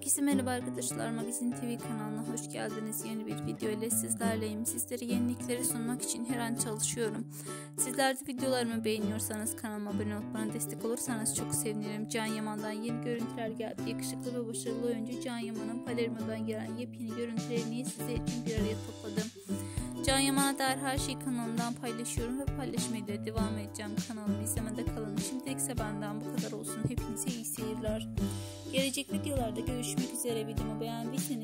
Herkese merhaba arkadaşlar. Magazin TV kanalına hoş geldiniz. Yeni bir video ile sizlerleyim. Sizlere yenilikleri sunmak için her an çalışıyorum. Sizler de videolarımı beğeniyorsanız kanalıma abone olup bana destek olursanız çok sevinirim. Can Yaman'dan yeni görüntüler geldi. Yakışıklı ve başarılı oyuncu Can Yaman'ın Palermo'dan gelen yepyeni görüntülerini sizler için bir araya topladım. Can Yaman'a dair her şeyi kanalımdan paylaşıyorum ve paylaşmaya da devam edeceğim. Kanalımı izlemede kalın. Şimdilik ise benden bu kadar olsun. Hepinize iyi seyirler. Gelecek videolarda görüşmek üzere. Videomu beğendiyseniz